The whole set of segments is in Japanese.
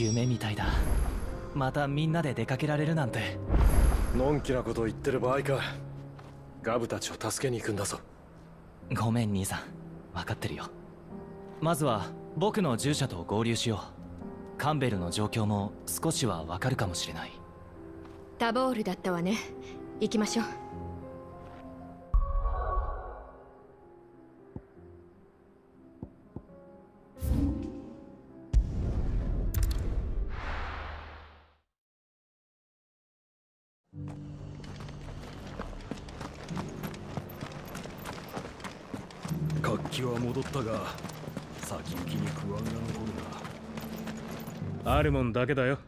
夢みたいだ。またみんなで出かけられるなんて。のんきなこと言ってる場合か。ガブたちを助けに行くんだぞ。ごめん兄さん。分かってるよ。まずは僕の従者と合流しよう。カンベルの状況も少しは分かるかもしれない。タボールだったわね。行きましょう気は戻ったが先行きに不安が残るな。あるもんだけだよ。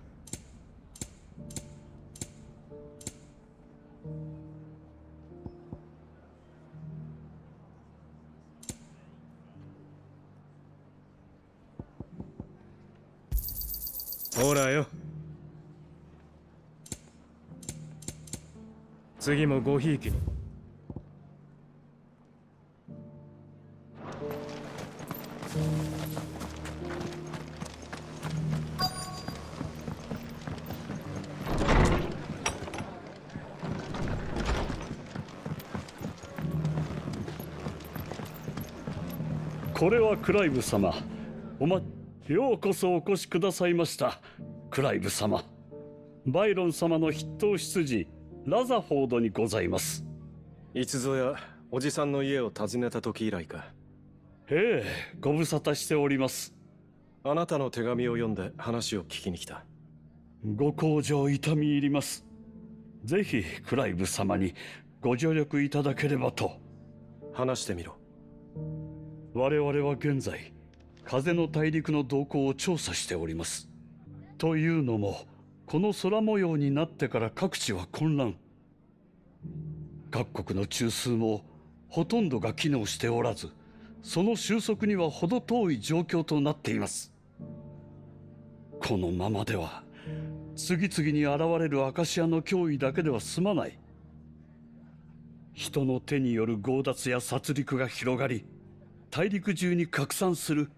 ほらよ。次もごひいきに。クライブ様おまようこそお越しくださいました。クライブ様バイロン様の筆頭執事ラザフォードにございます。いつぞやおじさんの家を訪ねた時以来か。ええご無沙汰しております。あなたの手紙を読んで話を聞きに来た。ご厚情痛み入ります。ぜひクライブ様にご助力いただければと。話してみろ我々は現在風の大陸の動向を調査しております。というのもこの空模様になってから各地は混乱。各国の中枢もほとんどが機能しておらずその収束には程遠い状況となっています。このままでは次々に現れるアカシアの脅威だけでは済まない。人の手による強奪や殺戮が広がり大陸中に拡散する。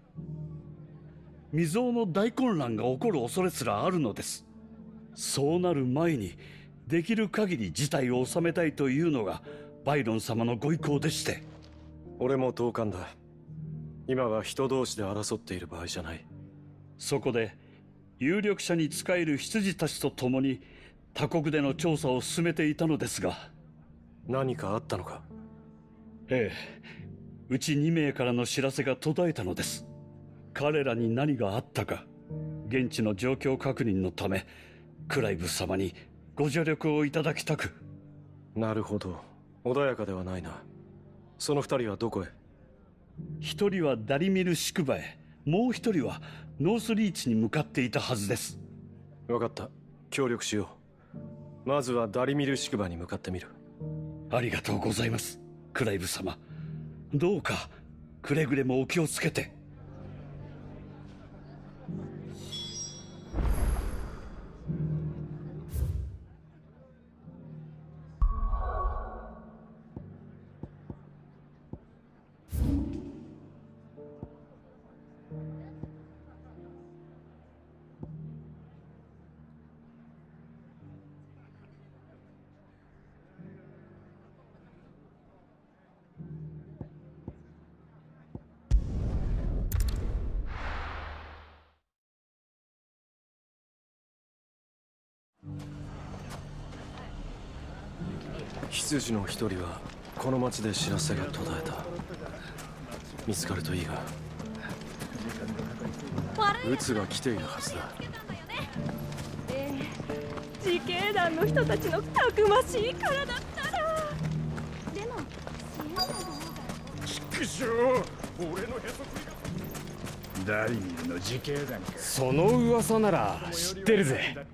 未曾有の大混乱が起こる恐れすらあるのです。そうなる前にできる限り事態を収めたいというのがバイロン様のご意向でして。俺も同感だ。今は人同士で争っている場合じゃない。そこで有力者に仕える羊たちと共に他国での調査を進めていたのですが。何かあったのか？ええうち2名からの知らせが途絶えたのです。彼らに何があったか現地の状況確認のためクライブ様にご助力をいただきたく。なるほど。穏やかではないな。その二人はどこへ？一人はダリミル宿場へ。もう一人はノースリーチに向かっていたはずです。分かった。協力しよう。まずはダリミル宿場に向かってみる。ありがとうございますクライブ様どうかくれぐれもお気をつけて。羊の一人はこの町で知らせが途絶えた。見つかるといいがうつが来ているはずだ。ええ自警団の人たちのたくましいからだったら。でもくしょう俺のへそくりが。ダリミルの自警団か。その噂なら知ってるぜ。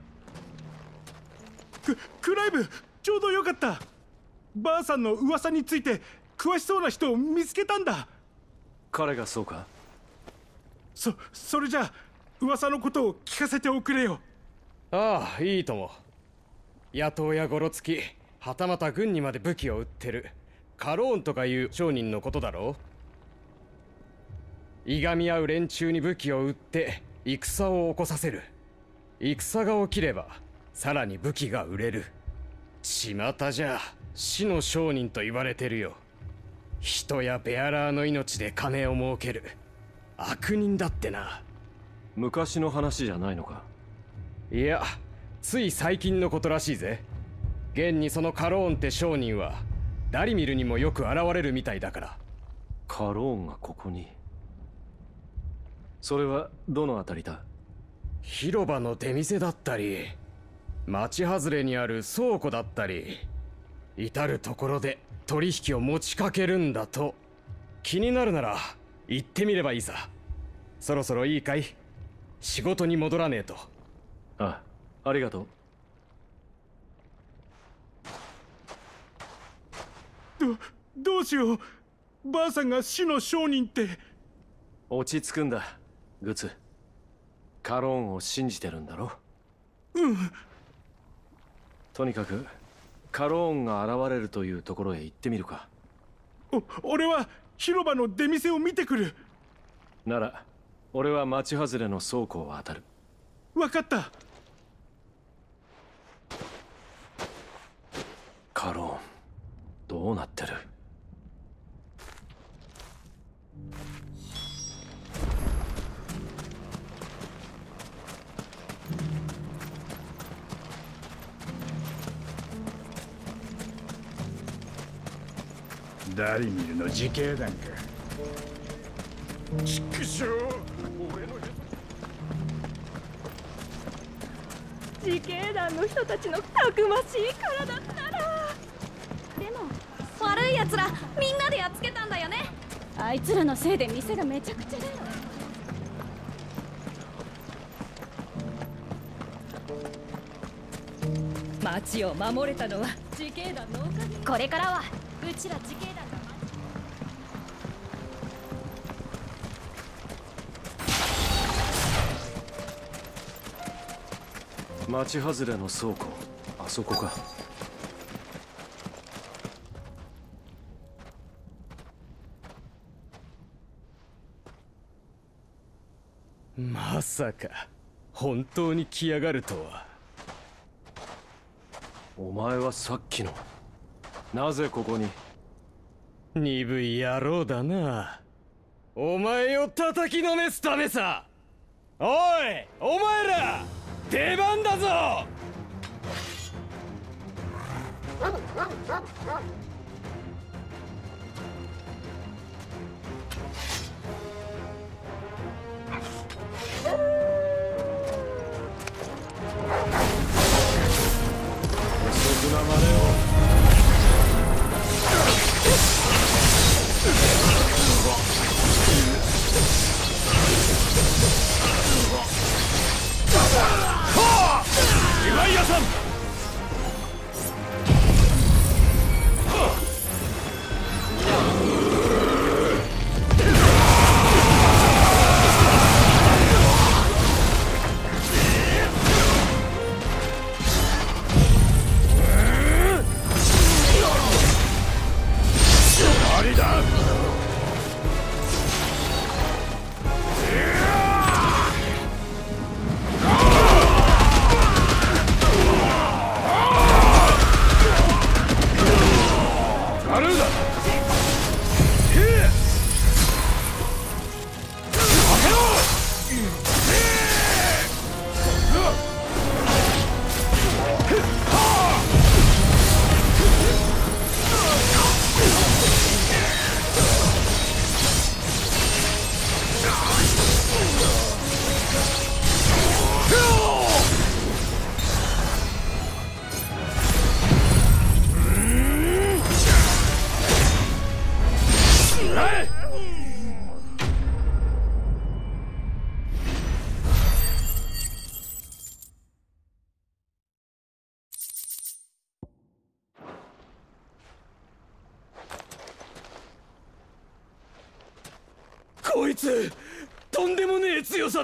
ククライブちょうどよかったばあさんの噂について詳しそうな人を見つけたんだ。彼がそうか？そそれじゃあ噂のことを聞かせておくれよ。ああいいとも。野党やゴロつきはたまた軍にまで武器を売ってる。カローンとかいう商人のことだろいがみ合う連中に武器を売って戦を起こさせる。戦が起きればさらに武器が売れる。巷じゃ死の商人と言われてるよ。人やベアラーの命で金を儲ける。悪人だってな。昔の話じゃないのか？いやつい最近のことらしいぜ。現にそのカローンって商人はダリミルにもよく現れるみたいだから。カローンがここに。それはどの辺りだ？広場の出店だったり町外れにある倉庫だったり至る所で取引を持ちかけるんだと。気になるなら行ってみればいいさ。そろそろいいかい？仕事に戻らねえと。あありがとう。どどうしよう。ばあさんが死の商人って。落ち着くんだグツ。カローンを信じてるんだろ？うん。とにかくカローンが現れるというところへ行ってみるか。お俺は広場の出店を見てくる。なら俺は町外れの倉庫を当たる。分かった。カローンどうなってる？ダリミルの自警団か。畜生自警団の人たちのたくましい体ったら。でも悪い奴らみんなでやっつけたんだよね。あいつらのせいで店がめちゃくちゃだよ。町を守れたのは自警団のおかげ。これからはうちら自警町外れの倉庫。あそこか。まさか本当に来やがるとは。お前はさっきの。なぜここに？鈍い野郎だな。お前を叩きのめすためさ。おいお前ら！出番だぞ！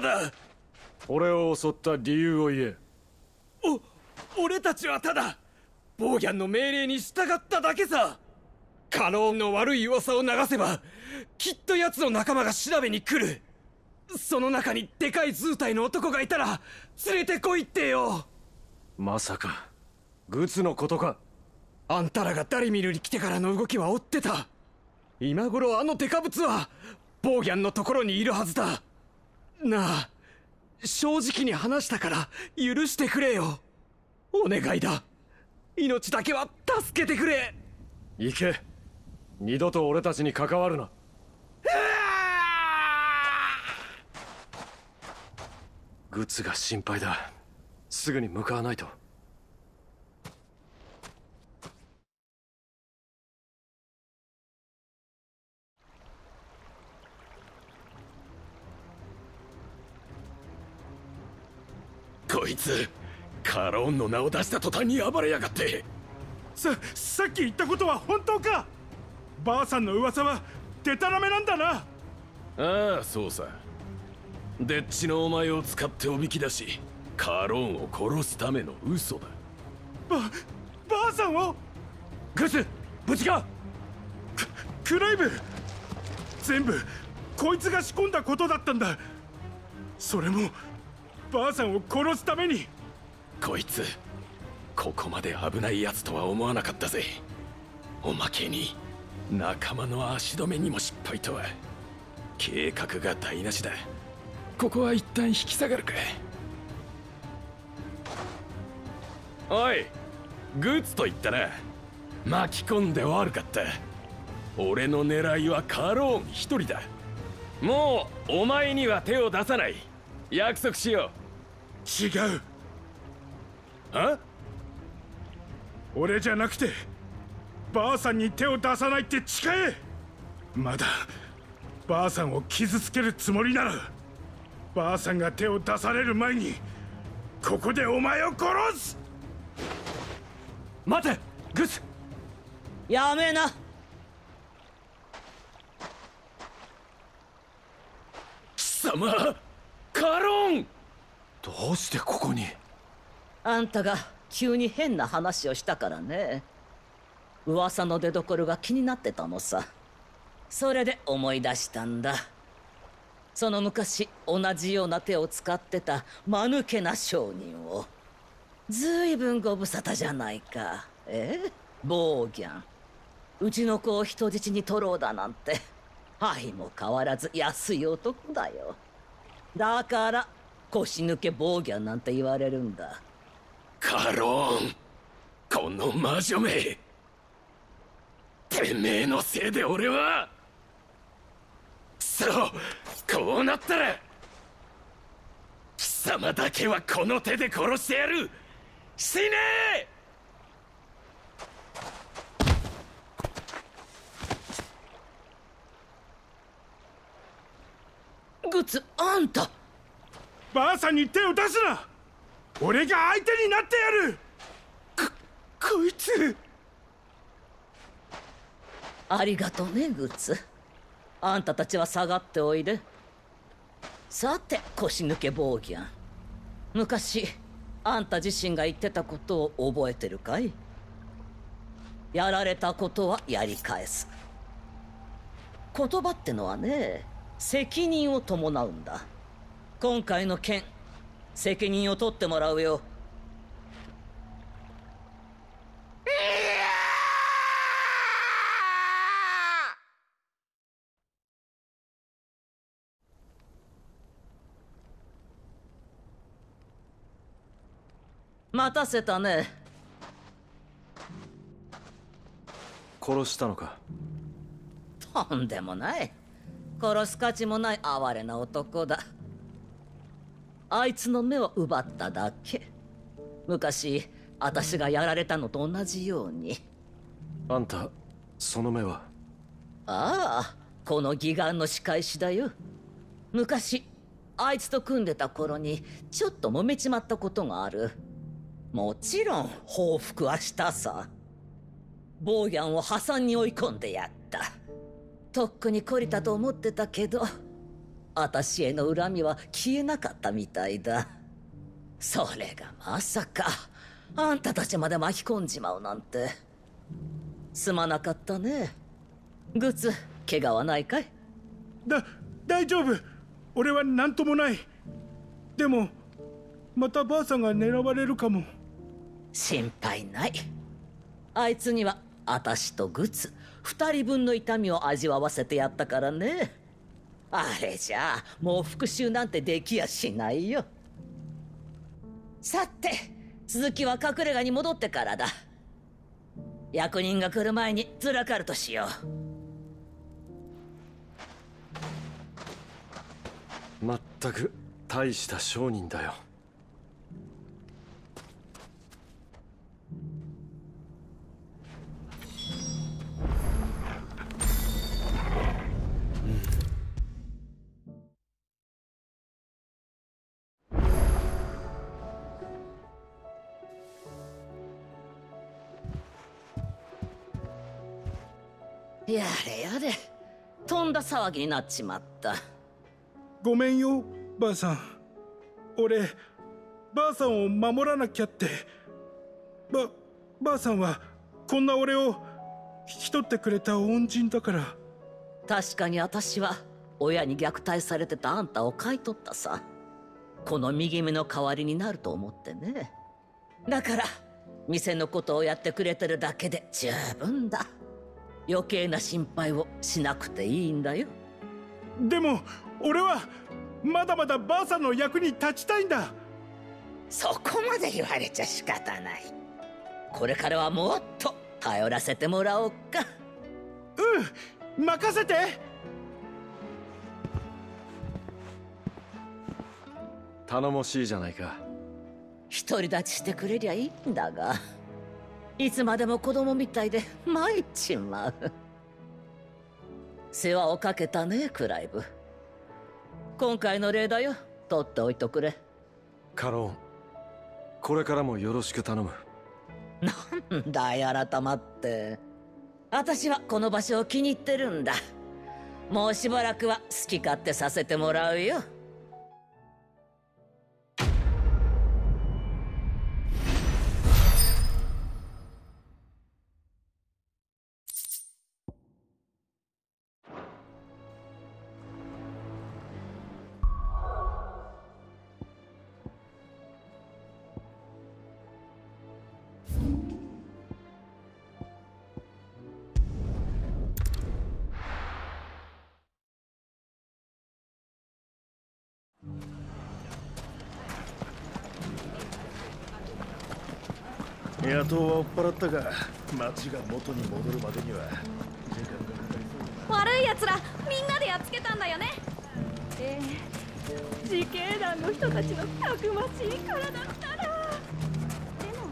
ねえ強さだ。俺を襲った理由を言え。お俺たちはただボーギャンの命令に従っただけさ。カローンの悪い噂を流せばきっと奴の仲間が調べに来る。その中にでかい図体の男がいたら連れてこいってよ。まさかグツのことか。あんたらがダリミルに来てからの動きは追ってた。今頃あのデカブツはボーギャンのところにいるはずだなあ正直に話したから許してくれよ。お願いだ。命だけは助けてくれ。行け。二度と俺たちに関わるな。グツが心配だ。すぐに向かわないとこいつカローンの名を出した途端に暴れやがって。ささっき言ったことは本当か？ばあさんの噂はデタラメなんだな。ああそうさ。でっちのお前を使っておびき出しカローンを殺すための嘘だ。ばばあさんを？グツ無事か！クライブ！全部こいつが仕込んだことだったんだ。それもばあさんを殺すために。こいつここまで危ない奴とは思わなかったぜ。おまけに仲間の足止めにも失敗とは。計画が台無しだ。ここは一旦引き下がるか。おいグッズと言ったな。巻き込んで悪かった。俺の狙いはカローン一人だ。もうお前には手を出さない。約束しよ違う。うあ？俺じゃなくてばあさんに手を出さないって誓え。まだばあさんを傷つけるつもりならばあさんが手を出される前にここでお前を殺す。待てグツやめな。貴様カロンどうしてここに？あんたが急に変な話をしたからね。噂の出所が気になってたのさ。それで思い出したんだ。その昔同じような手を使ってた間抜けな商人を。ずいぶんご無沙汰じゃないか。え？ボーギャンうちの子を人質に取ろうだなんて。相も変わらず安い男だよ。だから腰抜けボーギャンなんて言われるんだ。カローンこの魔女め。てめえのせいで俺は。そうこうなったら貴様だけはこの手で殺してやる。死ね！グツあんたばあさんに手を出すな。俺が相手になってやる。ここいつ。ありがとねグツあんたたちは下がっておいで。さて腰抜けボーギャン。昔あんた自身が言ってたことを覚えてるかい？やられたことはやり返す。言葉ってのはね責任を伴うんだ。今回の件責任を取ってもらうよ。待たせたね。殺したのか？とんでもない。殺す価値もない哀れな男だあいつの目を奪っただけ。昔私がやられたのと同じように。あんたその目は？ああこの義眼の仕返しだよ。昔あいつと組んでた頃にちょっと揉めちまったことがある。もちろん報復はしたさ。ボーギャンを破産に追い込んでやった。とっくに懲りたと思ってたけど私への恨みは消えなかったみたいだ。それがまさか。あんたたちまで巻き込んじまうなんて。すまなかったね。グツ怪我はないかい？だ大丈夫。俺は何ともない。でもまたばあさんが狙われるかも。心配ない。あいつには私とグツ二人分の痛みを味わわせてやったからねあれじゃあもう復讐なんてできやしないよ。さて続きは隠れ家に戻ってからだ。役人が来る前にズラカルトしよう。まったく大した商人だよ。やれやれとんだ騒ぎになっちまった。ごめんよばあさん。俺ばあさんを守らなきゃって。ばばあさんはこんな俺を引き取ってくれた恩人だから。確かに私は親に虐待されてたあんたを買い取ったさ。この右目の代わりになると思ってね。だから店のことをやってくれてるだけで十分だ余計な心配をしなくていいんだよ。でも俺はまだまだばあさんの役に立ちたいんだ。そこまで言われちゃ仕方ない。これからはもっと頼らせてもらおうか。うん任せて。頼もしいじゃないか。独り立ちしてくれりゃいいんだがいつまでも子供みたいで参っちまう。世話をかけたねクライブ。今回の礼だよ取っておいとくれ。カロンこれからもよろしく頼む。なんだい改まって。私はこの場所を気に入ってるんだ。もうしばらくは好き勝手させてもらうよ野党は追っ払ったが町が元に戻るまでには時間がかかりそうだ悪い奴らみんなでやっつけたんだよね。ええ自警団の人たちのたくましい体だったら。でも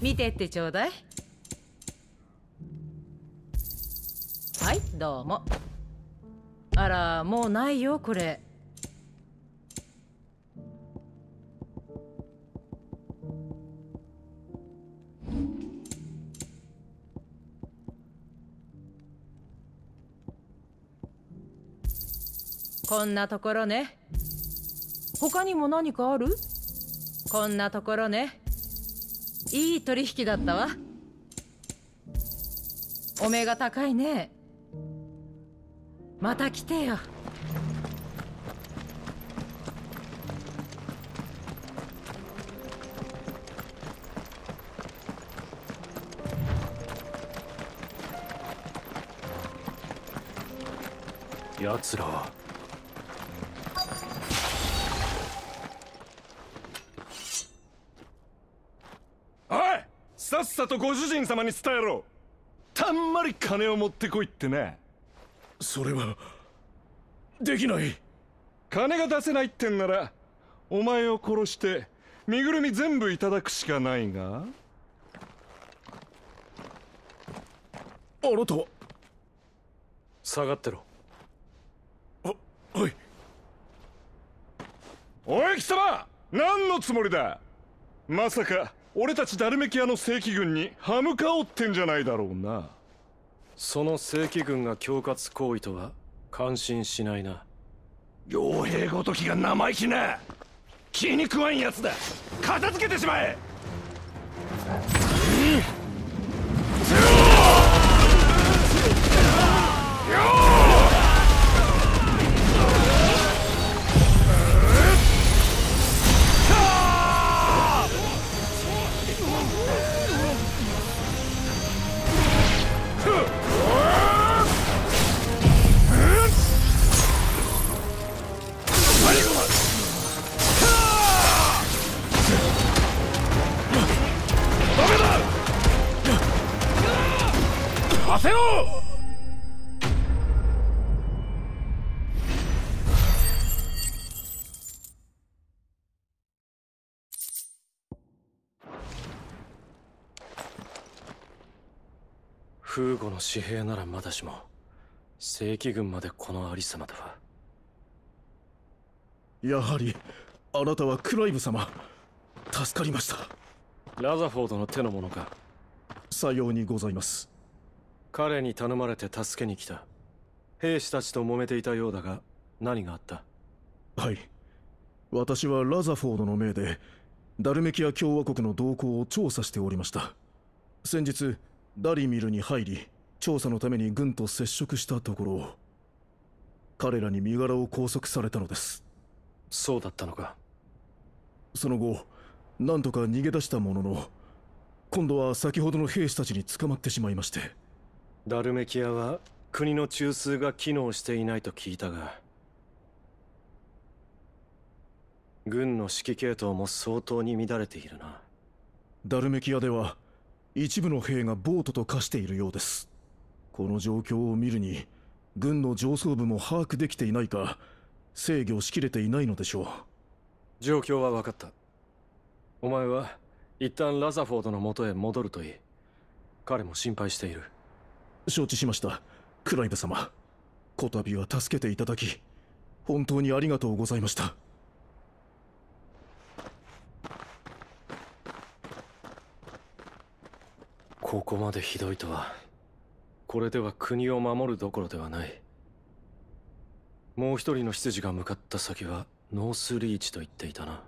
見てってちょうだい。はいどうも。あらもうないよこれ。こんなところね。他にも何かある？こんなところね。いい取引だったわ。お目が高いね。また来てよ。奴らはおいさとご主人様に伝えろ。たんまり金を持ってこいってなそれはできない。金が出せないってんならお前を殺して身ぐるみ全部いただくしかないが。あなたは？下がってろ。はい。おい貴様！何のつもりだ？まさか俺たちダルメキアの正規軍に歯向かおうってんじゃないだろうな。その正規軍が恐喝行為とは感心しないな。傭兵ごときが生意気な気に食わんやつだ。片付けてしまえ空母の紙幣ならまだしも正規軍までこのありさまとはやはりあなたはクライブ様。助かりました。ラザフォードの手の者か。さようにございます。彼に頼まれて助けに来た。兵士たちと揉めていたようだが何があった？はい。私はラザフォードの命でダルメキア共和国の動向を調査しておりました。先日ダリミルに入り調査のために軍と接触したところ彼らに身柄を拘束されたのです。そうだったのか。その後何とか逃げ出したものの今度は先ほどの兵士たちに捕まってしまいまして。ダルメキアは国の中枢が機能していないと聞いたが軍の指揮系統も相当に乱れているな。ダルメキアでは一部の兵がボートと化しているようです。この状況を見るに軍の上層部も把握できていないか制御しきれていないのでしょう。状況は分かった。お前は一旦ラザフォードの元へ戻るといい。彼も心配している。承知しましたクライブ様。こたびは助けていただき本当にありがとうございましたここまでひどいとは。これでは国を守るどころではない。もう一人の執事が向かった先はノースリーチと言っていたな。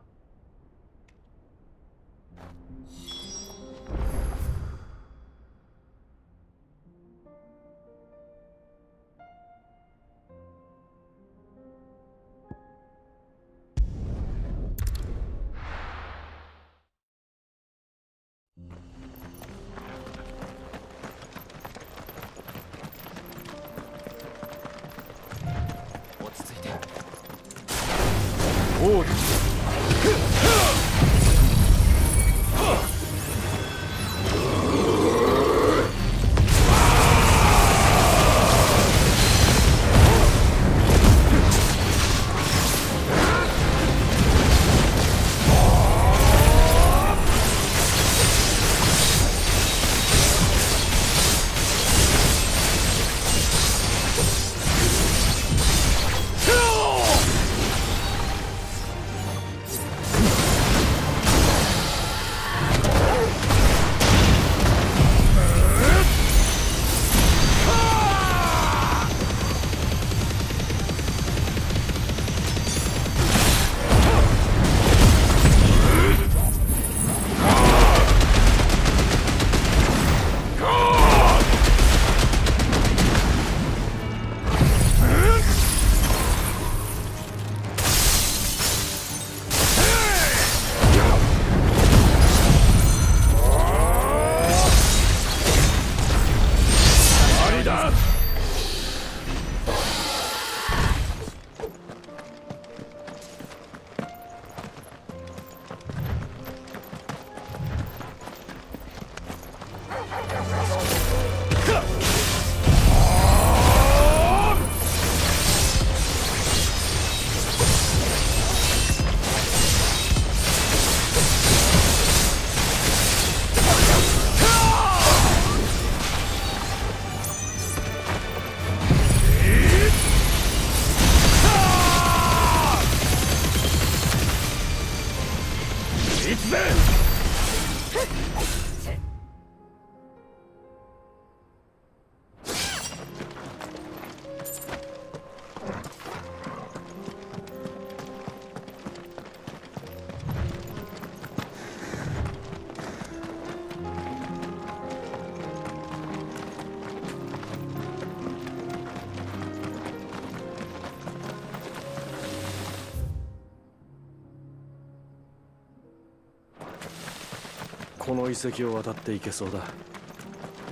の遺跡を渡っていけそうだ。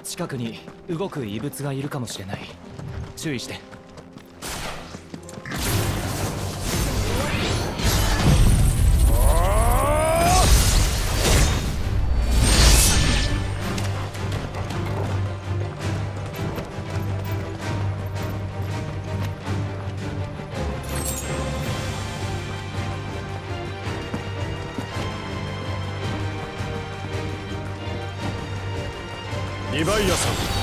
近くに動く異物がいるかもしれない。注意して。リヴァイアさん。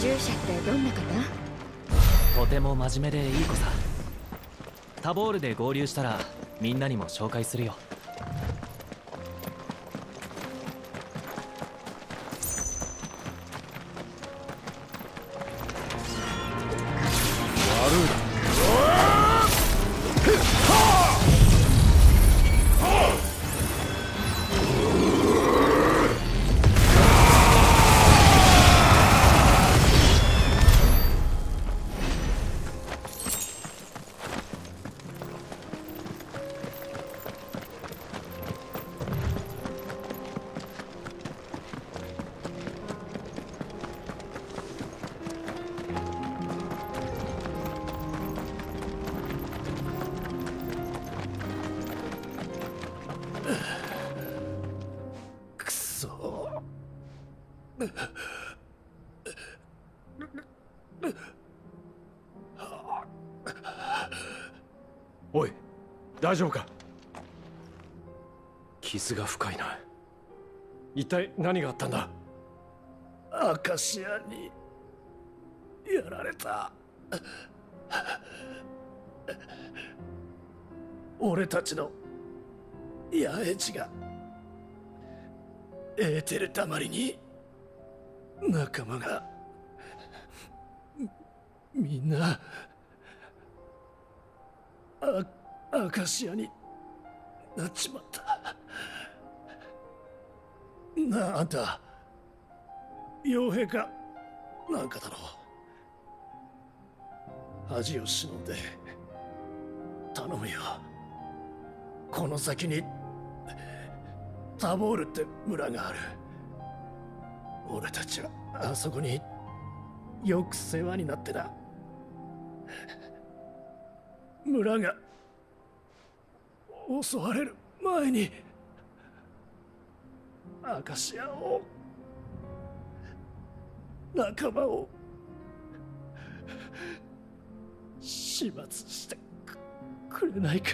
従者ってどんな方？とても真面目でいい子さ。タボールで合流したらみんなにも紹介するよ。おい大丈夫か？傷が深いな。一体何があったんだ？アカシアにやられた。俺たちの野営地がエーテルたまりに仲間がみんなあアカシアになっちまった。なああんた傭兵か？なんかだろう。恥を忍んで頼むよ。この先にタボールって村がある。俺たちはあそこによく世話になってな。村が襲われる前にアカシアを仲間を始末してくれないか。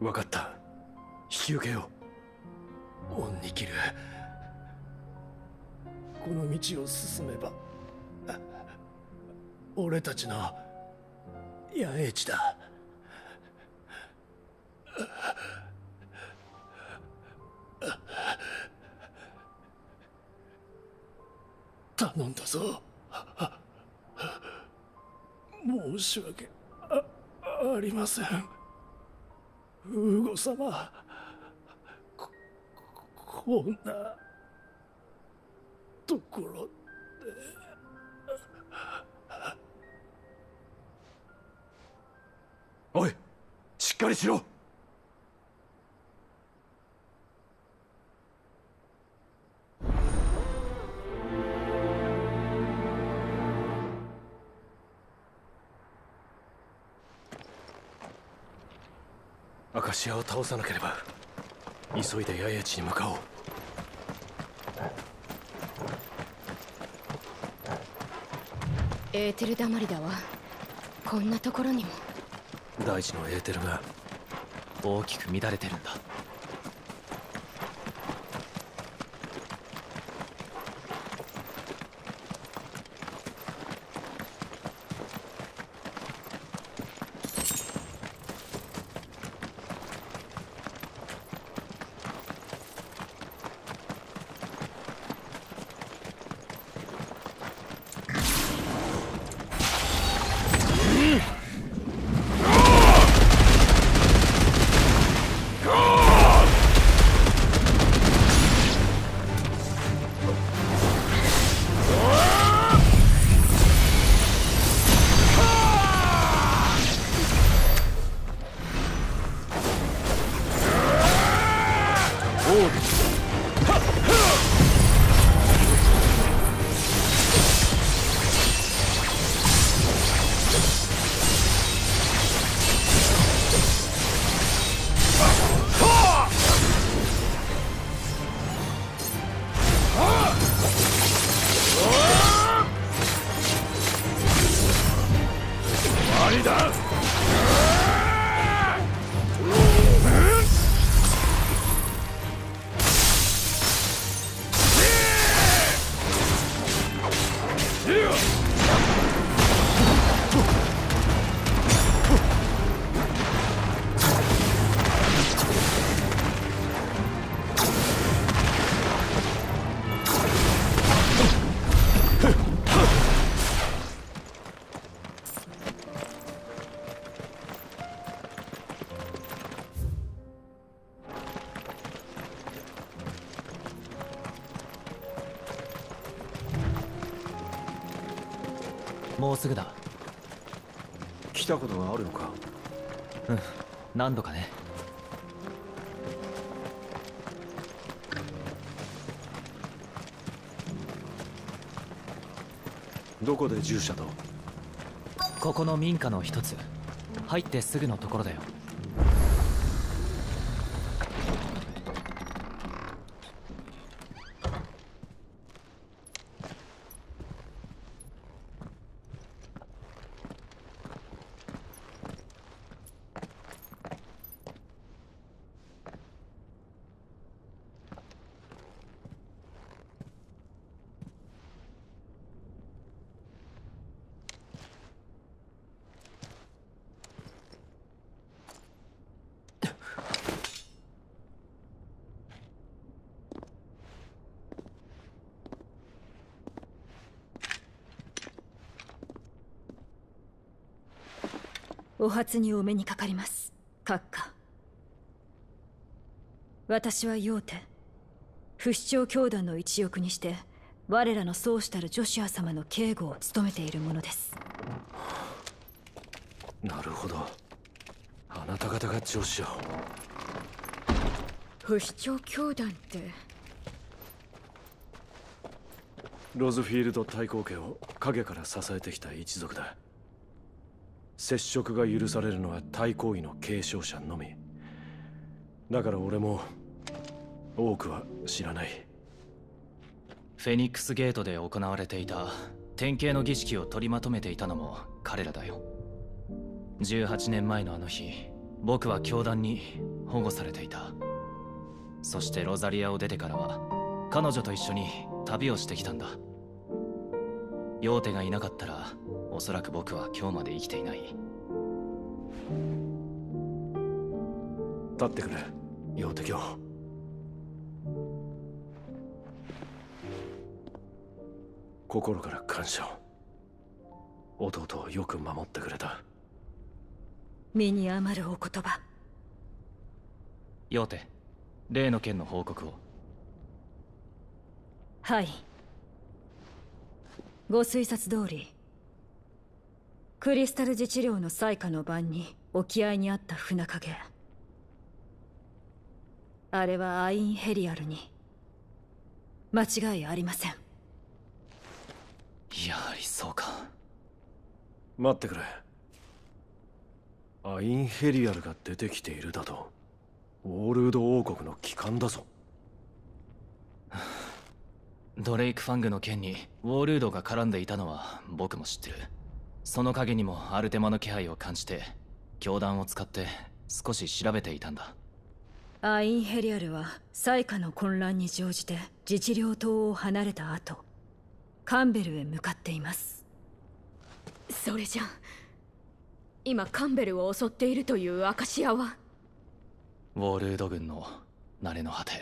分かった。引き受けよオンニキルこの道を進めば俺たちの野営地だ。頼んだぞ。申し訳ありません。ウーゴ様。こんなところおいしっかりしろ。アカシアを倒さなければ急いで八重地に向かおうエーテルだまりだわ。こんなところにも。大地のエーテルが大きく乱れてるんだ。何度かね。どこで従者と？ここの民家の一つ。入ってすぐのところだよお初にお目にかかります。閣下。私はヨーテ不死鳥教団の一翼にして我らの宗主たるジョシュア様の警護を務めているものです。なるほど。あなた方が上司を。不死鳥教団って。ロズフィールド太閤家を影から支えてきた一族だ接触が許されるのは太閤医の継承者のみ。だから俺も多くは知らない。フェニックスゲートで行われていた典型の儀式を取りまとめていたのも彼らだよ。18年前のあの日僕は教団に保護されていた。そしてロザリアを出てからは彼女と一緒に旅をしてきたんだ。ヨーテがいなかったらおそらく僕は今日まで生きていない。立ってくれ。ヨーテ教心から感謝を。弟をよく守ってくれた。身に余るお言葉。ヨーテ例の件の報告を。はい。ご推察通りクリスタル自治領の災禍の晩に沖合にあった船影。あれはアインヘリアルに。間違いありません。やはりそうか。待ってくれ。アインヘリアルが出てきているだとウォールード王国の機関だぞ。ドレイク・ファングの件にウォールードが絡んでいたのは僕も知ってるその陰にもアルテマの気配を感じて教団を使って少し調べていたんだ。アインヘリアルは災禍の混乱に乗じて自治領島を離れた後カンベルへ向かっています。それじゃ今カンベルを襲っているというアカシアは？ウォールード軍の慣れの果て。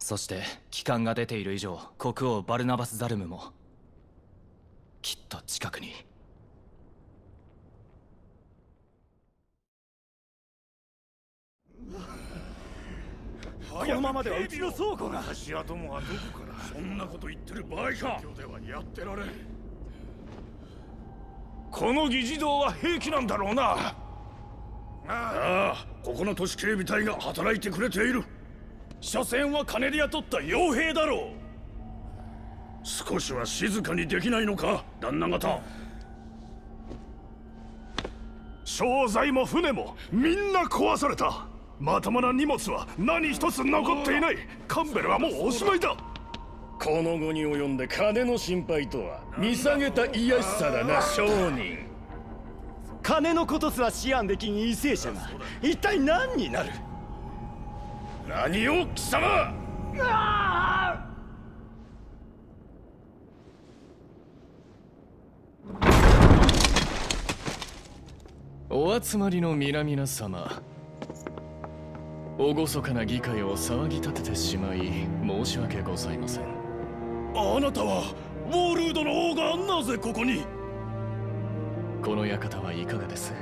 そして機関が出ている以上国王バルナバス・ザルムもきっと近くに。このままではうちの倉庫が。足跡もはどこから？そんなこと言ってる場合か。ではやってられん。この議事堂は兵器なんだろうな。ああここの都市警備隊が働いてくれている。所詮は金で雇った傭兵だろう少しは静かにできないのか旦那方。商材も船もみんな壊された。まともな荷物は何一つ残っていない。カンベルはもうおしまいだ。この後に及んで金の心配とは見下げた癒しさだな商人。金のことすら思案できん為政者が一体何になる？何を貴様お集まりの皆々様厳かな議会を騒ぎ立ててしまい申し訳ございません。あなたはウォールードの王がなぜここに？この館はいかがです？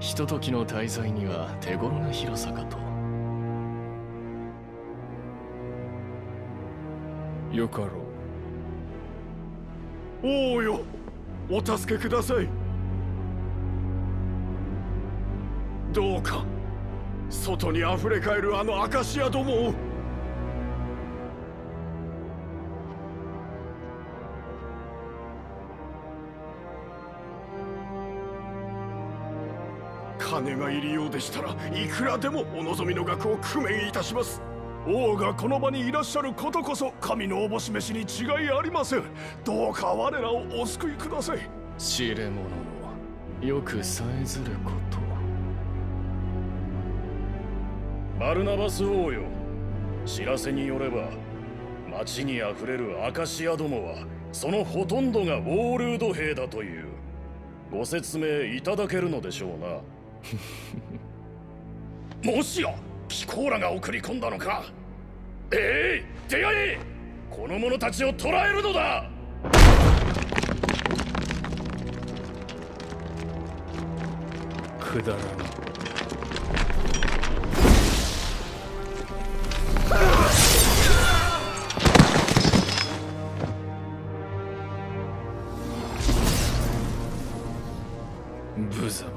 ひとときの滞在には手頃な広さかと。よかろう。王よお助けくださいどうか。外に溢れ返るあのアカシアどもを。金が入りようでしたらいくらでもお望みの額を工面いたします。王がこの場にいらっしゃることこそ神のおぼし飯に違いありません。どうか我らをお救いください知れ者のよくさえずること。バルナバス王よ。知らせによれば町にあふれるアカシアどもはそのほとんどがウォールード兵だという。ご説明いただけるのでしょうな。もしやピコーラが送り込んだのか。ええ出会えこの者たちを捕らえるのだ。くだらぬ無様だ。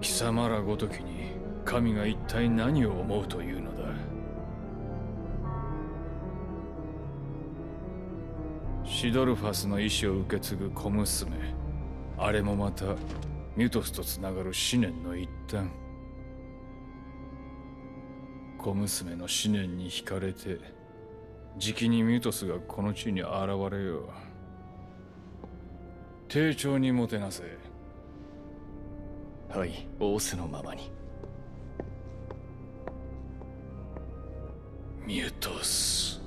貴様らごときに神が一体何を思うというのだ。シドルファスの意志を受け継ぐ小娘あれもまたミュトスとつながる思念の一端。小娘の思念に惹かれてじきにミュトスがこの地に現れよう。丁重にもてなせ。はい仰せのままに。ミュトス。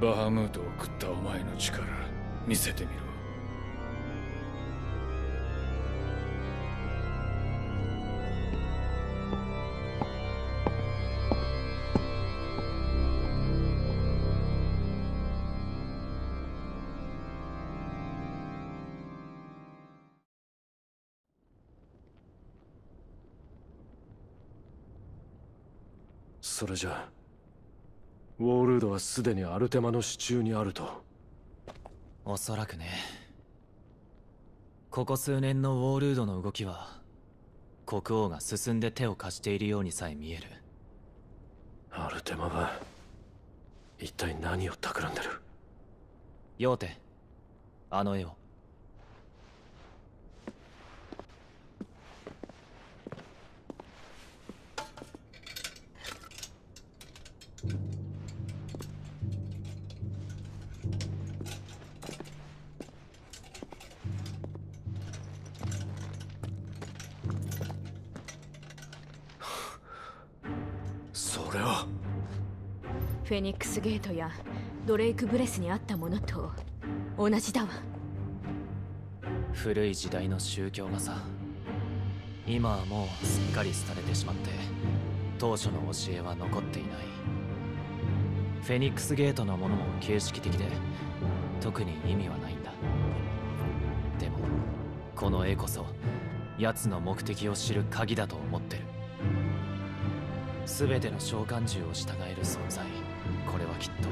バハムートを食ったお前の力見せてみろそれじゃウォールードはすでにアルテマの手中にあると。おそらくね。ここ数年のウォールードの動きは国王が進んで手を貸しているようにさえ見える。アルテマは一体何を企んでる？ヨーテあの絵をスゲートやドレイクブレスにあったものと同じだわ。古い時代の宗教がさ今はもうすっかり廃れてしまって当初の教えは残っていない。フェニックスゲートのものも形式的で特に意味はないんだ。でもこの絵こそ奴の目的を知る鍵だと思ってる。全ての召喚獣を従える存在。きっと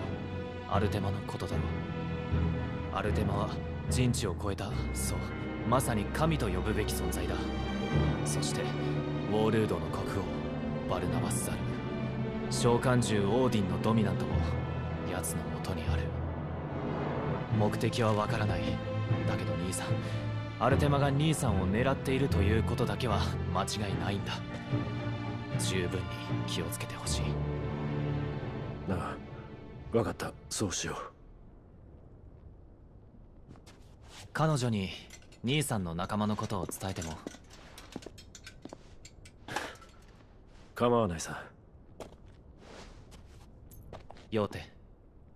アルテマのことだろう。アルテマは人知を超えたそうまさに神と呼ぶべき存在だ。そしてウォールードの国王バルナバスザル。召喚獣オーディンのドミナントも奴のもとにある。目的はわからない。だけど兄さんアルテマが兄さんを狙っているということだけは間違いないんだ。十分に気をつけてほしい。分かった。そうしよう。彼女に兄さんの仲間のことを伝えても。構わないさ。ヨーテ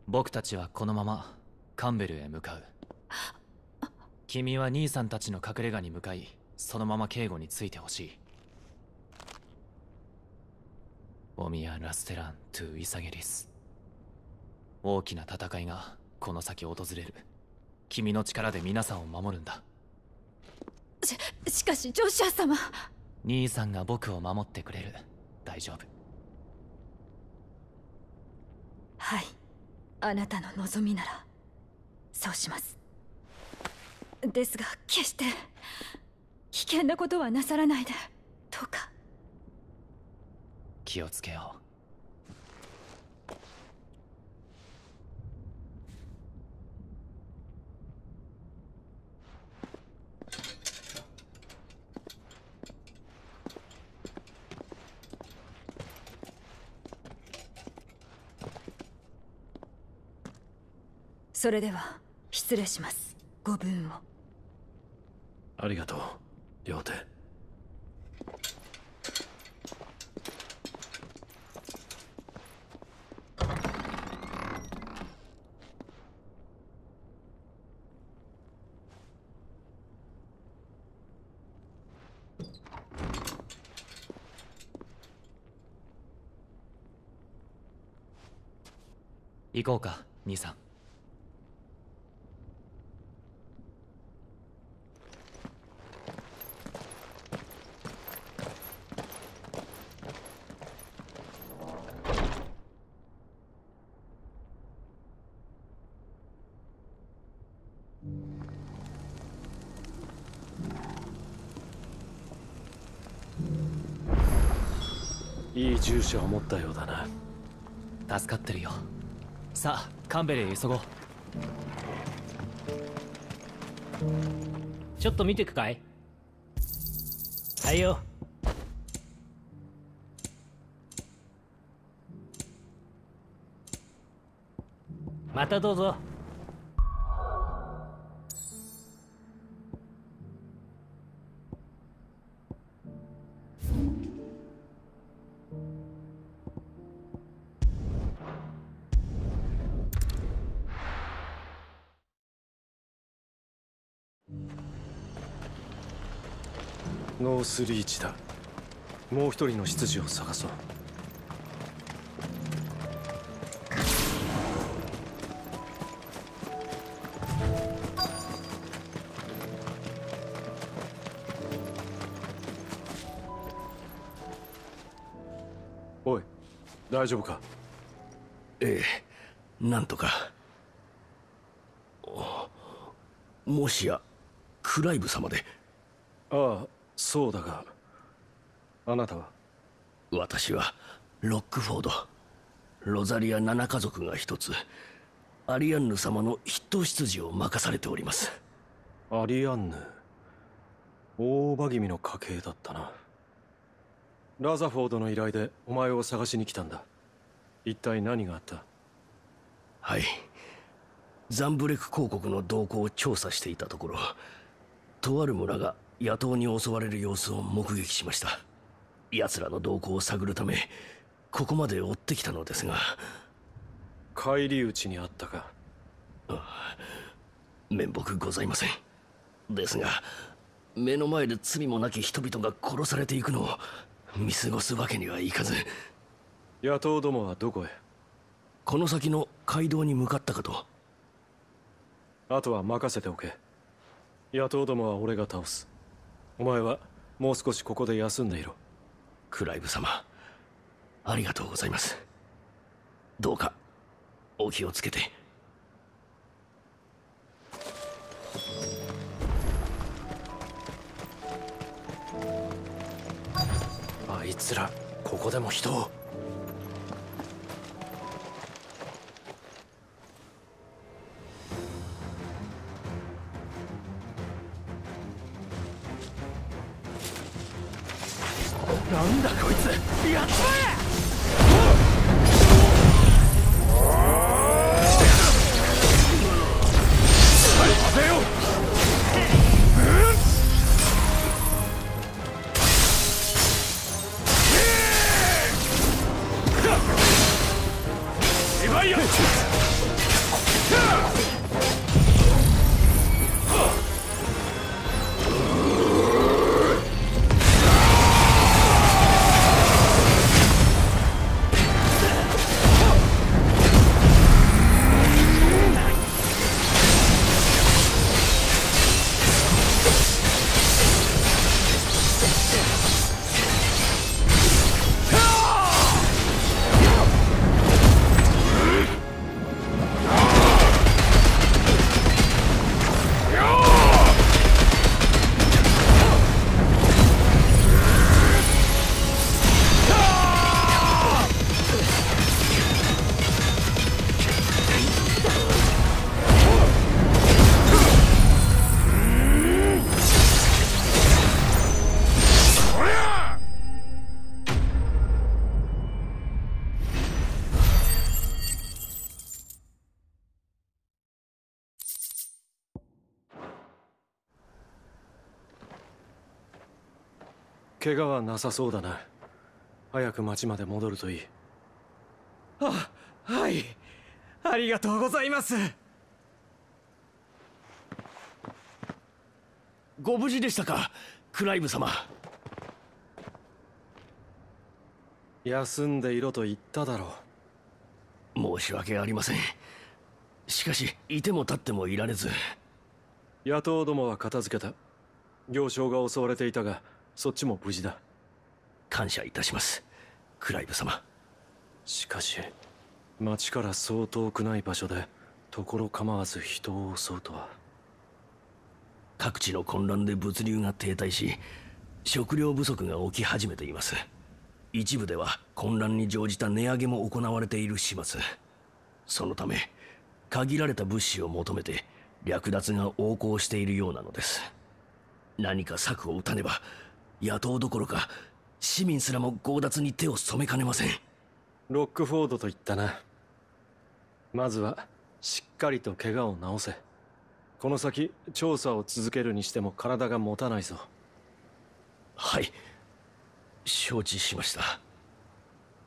僕たちはこのままカンベルへ向かう。君は兄さんたちの隠れ家に向かいそのまま警護についてほしい。オミア・ラステラン・トゥ・イサゲリス大きな戦いがこの先訪れる。君の力で皆さんを守るんだ。ししかしジョシュア様。兄さんが僕を守ってくれる。大丈夫。はい。あなたの望みならそうします。ですが決して危険なことはなさらないで。どうか。気をつけようそれでは失礼します。ご分を。ありがとう。両手。行こうか兄さんいい従者を持ったようだな。助かってるよ。さあカンベルへ急ごう。ちょっと見てくかい？はいよまたどうぞ。スリーチだ。もう一人の執事を探そう。おい大丈夫か？ええなんとか。もしやクライブ様で。ああそうだがあなたは私はロックフォード。ロザリア七家族が一つアリアンヌ様の筆頭執事を任されております。アリアンヌ大場君の家系だったな。ラザフォードの依頼でお前を探しに来たんだ。一体何があった？はい。ザンブレク公国の動向を調査していたところとある村が野党に襲われる様子を目撃しました。奴らの動向を探るためここまで追ってきたのですが。返り討ちにあったか。面目ございません。ですが目の前で罪もなき人々が殺されていくのを見過ごすわけにはいかず。野党どもはどこへ？この先の街道に向かったかと。あとは任せておけ。野党どもは俺が倒すお前はもう少しここで休んでいろ。クライブ様ありがとうございます。どうかお気をつけて。あいつらここでも人を怪我はなさそうだな。早く町まで戻るといい。あはい。ありがとうございます。ご無事でしたかクライブ様。休んでいろと言っただろう。申し訳ありません。しかしいても立ってもいられず。野党どもは片付けた。行商が襲われていたがそっちも無事だ。感謝いたします。クライブ様。しかし町からそう遠くない場所で所構わず人を襲うとは。各地の混乱で物流が停滞し食料不足が起き始めています。一部では混乱に乗じた値上げも行われている始末。そのため限られた物資を求めて略奪が横行しているようなのです。何か策を打たねば野党どころか市民すらも強奪に手を染めかねません。ロックフォードと言ったな。まずはしっかりと怪我を治せ。この先調査を続けるにしても体が持たないぞ。はい。承知しました。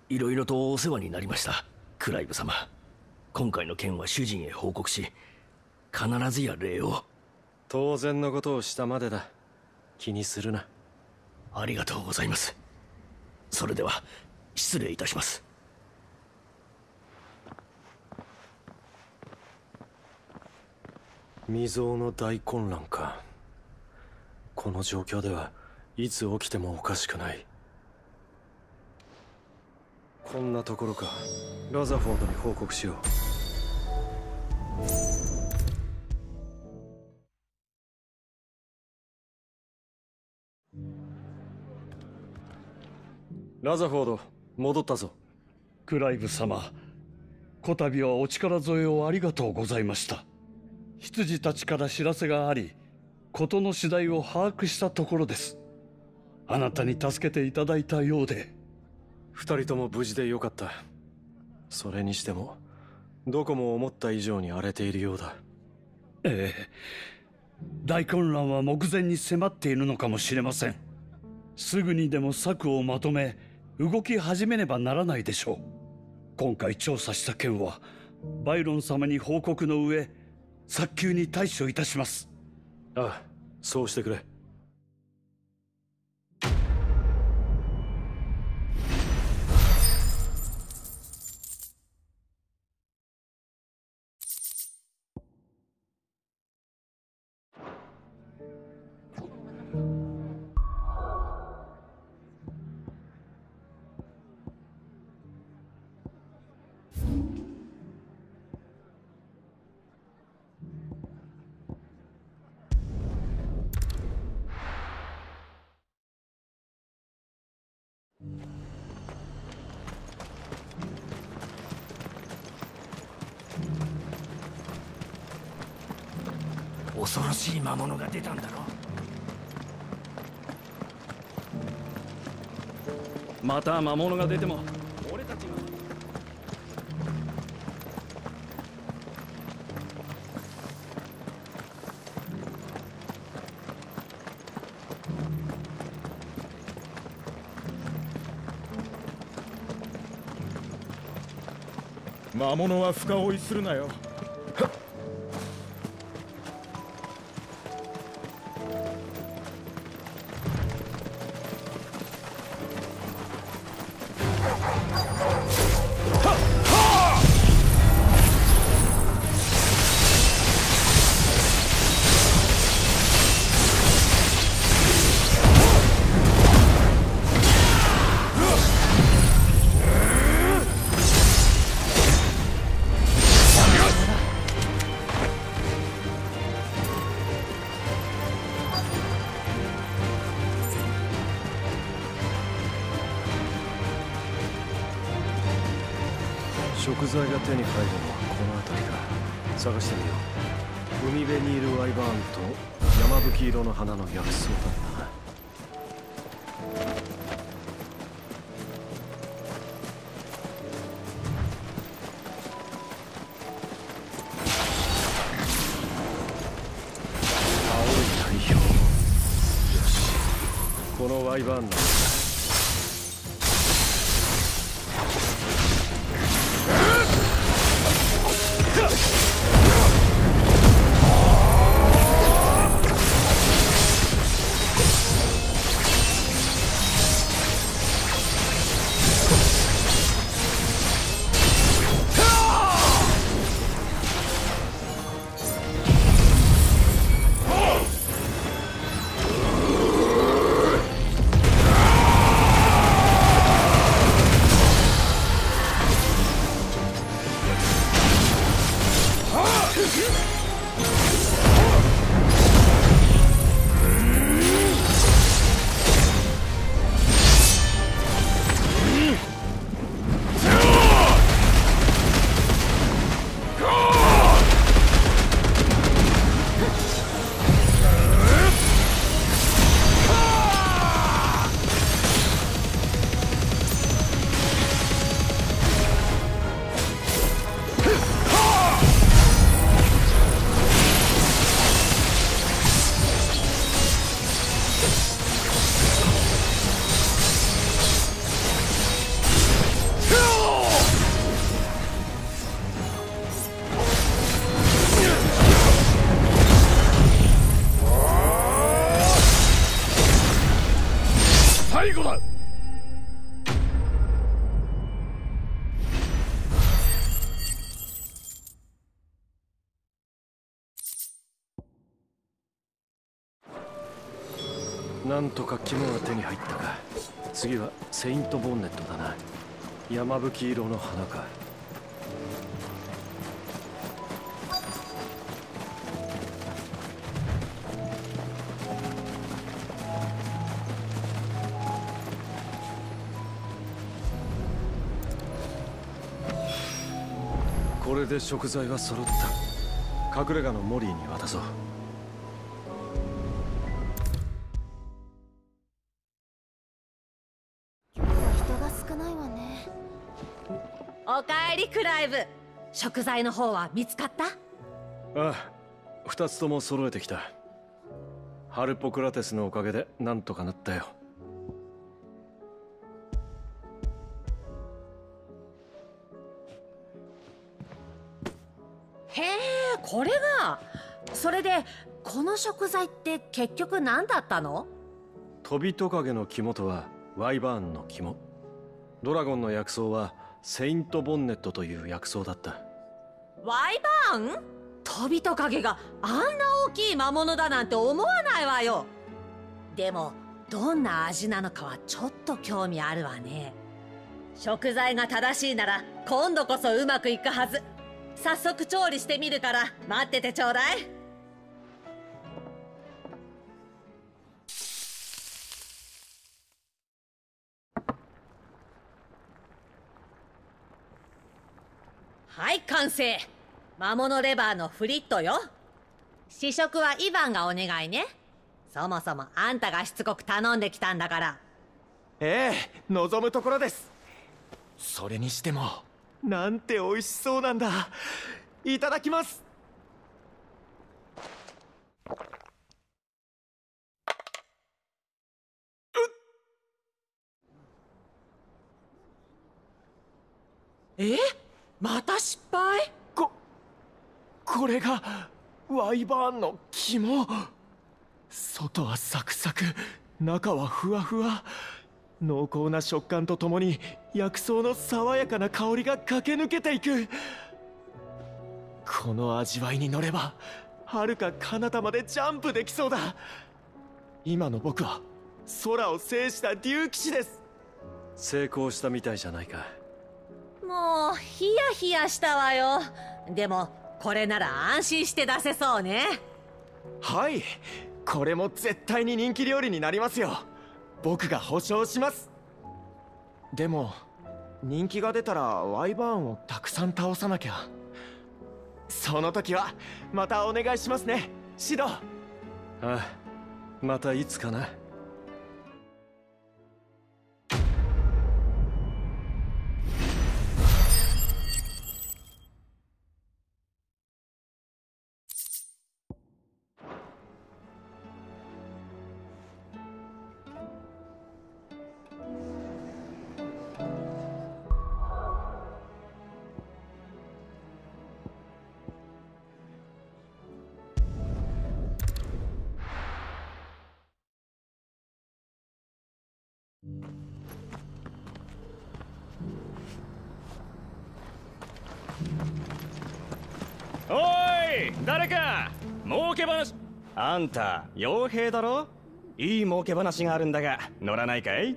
いろいろとお世話になりましたクライブ様。今回の件は主人へ報告し必ずや礼を。当然のことをしたまでだ。気にするなありがとうございます。それでは失礼いたします。未曾有の大混乱か。この状況ではいつ起きてもおかしくない。こんなところか。ラザフォードに報告しよう。ラザフォード戻ったぞ。クライブ様こたびはお力添えをありがとうございました。羊たちから知らせがあり事の次第を把握したところです。あなたに助けていただいたようで。二人とも無事でよかった。それにしてもどこも思った以上に荒れているようだ。ええ。大混乱は目前に迫っているのかもしれません。すぐにでも策をまとめ動き始めねばならないでしょう。今回調査した件はバイロン様に報告の上早急に対処いたします。ああそうしてくれ。また魔物が。出ても俺たちが魔物は深追いするなよ食材が手に入るのはこの辺りだ。探してみよう。海辺にいるワイバーンと山吹色の花の薬草だなんとか肝が手に入ったか。次はセイント・ボンネットだな。山吹色の花か。これで食材は揃った。隠れ家のモリーに渡そう。ライブ食材の方は見つかった？ああ二つとも揃えてきた。ハルポクラテスのおかげでなんとかなったよ。へえこれが。それでこの食材って結局何だったの？トビトカゲの肝とはワイバーンの肝。ドラゴンの薬草はセイント・ボンネットという薬草だった。ワイバーン？トビトカゲがあんな大きい魔物だなんて思わないわよ。でもどんな味なのかはちょっと興味あるわね。食材が正しいなら今度こそうまくいくはず。早速調理してみるから待っててちょうだい。はい完成。魔物レバーのフリットよ。試食はイヴァンがお願いね。そもそもあんたがしつこく頼んできたんだから。ええ望むところです。それにしてもなんて美味しそうなんだ。いただきます。え？また失敗？ここれがワイバーンの肝。外はサクサク中はふわふわ。濃厚な食感とともに薬草の爽やかな香りが駆け抜けていく。この味わいに乗れば遥か彼方までジャンプできそうだ。今の僕は空を制した竜騎士です。成功したみたいじゃないかもうヒヤヒヤしたわよ。でもこれなら安心して出せそうね。はい。これも絶対に人気料理になりますよ。僕が保証します。でも人気が出たらワイバーンをたくさん倒さなきゃ。その時はまたお願いしますね。シド。ああまたいつかなあんた傭兵だろ？いい儲け話があるんだが乗らないかい？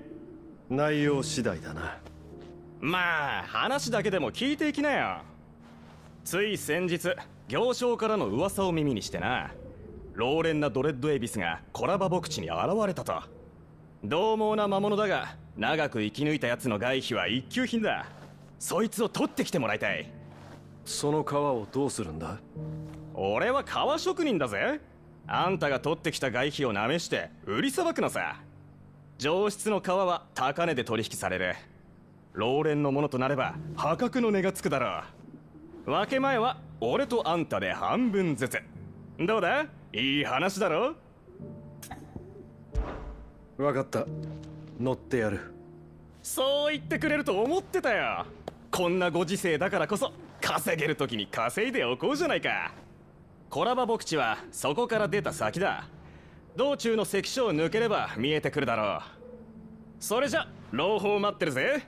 内容次第だな。まあ話だけでも聞いていきなよ。つい先日行商からの噂を耳にしてな。老練なドレッドエビスがコラバ牧地に現れたと。獰猛な魔物だが長く生き抜いた奴の外皮は一級品だ。そいつを取ってきてもらいたい。その皮をどうするんだ？俺は革職人だぜあんたが取ってきた外皮をなめして売りさばくのさ。上質の皮は高値で取引される。老練のものとなれば破格の値がつくだろう。分け前は俺とあんたで半分ずつ。どうだ？いい話だろ？分かった。乗ってやる。そう言ってくれると思ってたよ。こんなご時世だからこそ稼げる時に稼いでおこうじゃないかコラバ牧地はそこから出た先だ。道中の関所を抜ければ見えてくるだろう。それじゃ朗報待ってるぜ。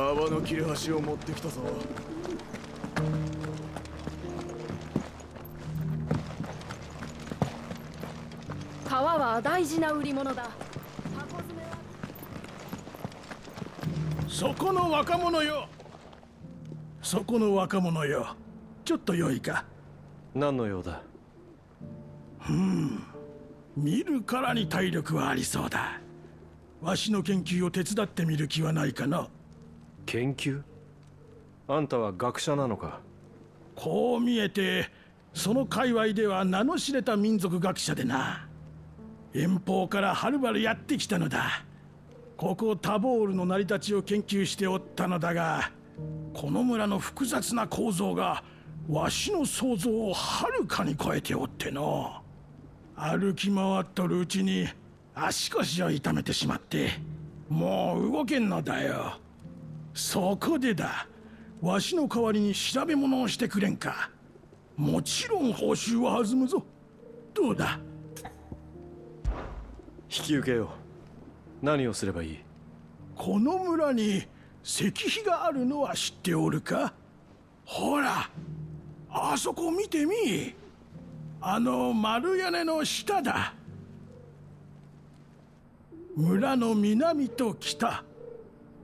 川の切れ端を持ってきたぞ。川は大事な売り物だ。そこの若者よ。そこの若者よ。ちょっと良いか。何の用だ？うん。見るからに体力はありそうだ。わしの研究を手伝ってみる気はないかな研究？あんたは学者なのか？こう見えてその界隈では名の知れた民族学者でな。遠方からはるばるやってきたのだ。ここタボールの成り立ちを研究しておったのだがこの村の複雑な構造がわしの想像をはるかに超えておっての。歩き回っとるうちに足腰を痛めてしまってもう動けんのだよ。そこでだ。わしの代わりに調べ物をしてくれんか。もちろん報酬は弾むぞ。どうだ？引き受けよう。何をすればいい？この村に石碑があるのは知っておるか？ほらあそこ見てみ。あの丸屋根の下だ。村の南と北。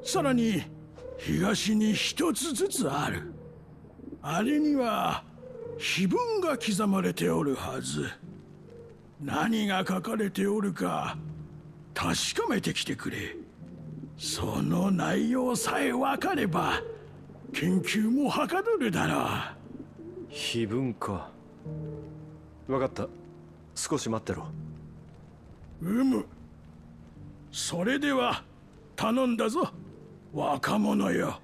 さらに東に一つずつある。あれには碑文が刻まれておるはず。何が書かれておるか確かめてきてくれ。その内容さえ分かれば研究もはかどるだろう。碑文か。分かった。少し待ってろ。うむ。それでは頼んだぞ若者よ。